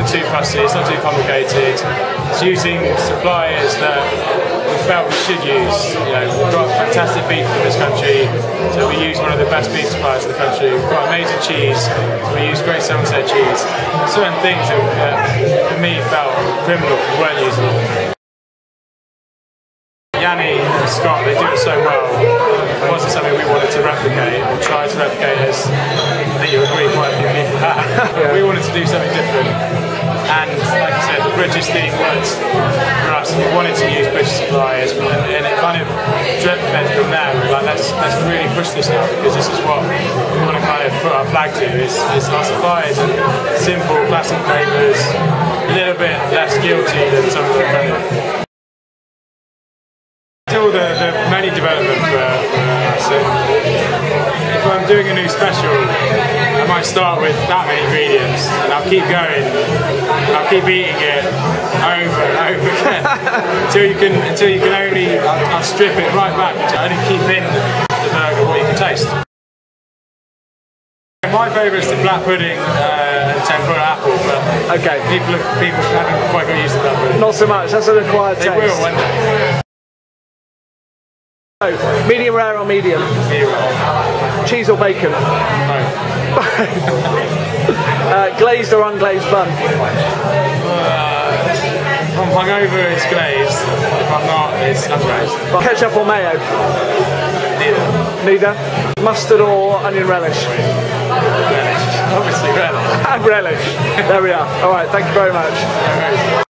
isn't too fussy, it's not too complicated. It's using suppliers that we felt we should use. You know, we've got fantastic beef in this country, so we use one of the best beef suppliers in the country. We've got amazing cheese, so we use Great Somerset cheese. Certain things that, that for me felt criminal we weren't using. Yianni and Scott, they do it so well. It wasn't something we wanted to replicate or try to replicate as I think you agree quite a few people have. We wanted to do something different. And like I said, British thing worked for us. We wanted to use British suppliers and, and it kind of dreamt fed from there. We were like, let's, let's really push this now because this is what we want to kind of put our flag to is, is our suppliers and simple, classic flavours, a little bit less guilty than some of the kind of Still the, the many development for, for us. And if I'm doing a new special, I might start with that many ingredients and I'll keep going. I'll keep eating it over and over again until you can until you can only I'll, I'll strip it right back to only keep in the burger what you can taste. My favourite is the black pudding uh, and tempura apple, but Okay. people have, people haven't quite got used to that pudding. Not so much. That's an acquired They taste. will one day. So, medium rare or medium? Zero. Cheese or bacon? No. Uh, glazed or unglazed bun? If I'm hungover, it's glazed. If I'm not, it's unglazed. Ketchup or mayo? Neither. Neither. Mustard or onion relish? Relish. Obviously, relish. And relish. There we are. All right. Thank you very much.